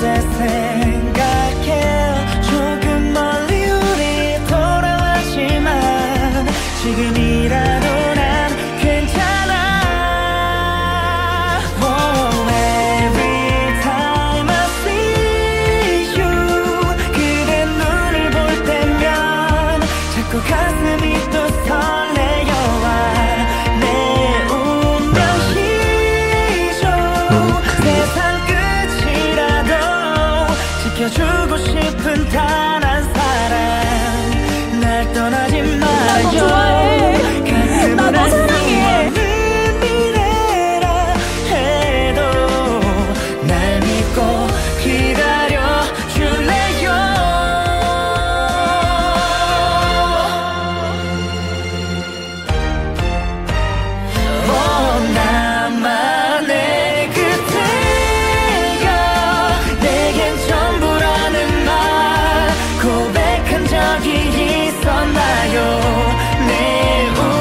desee time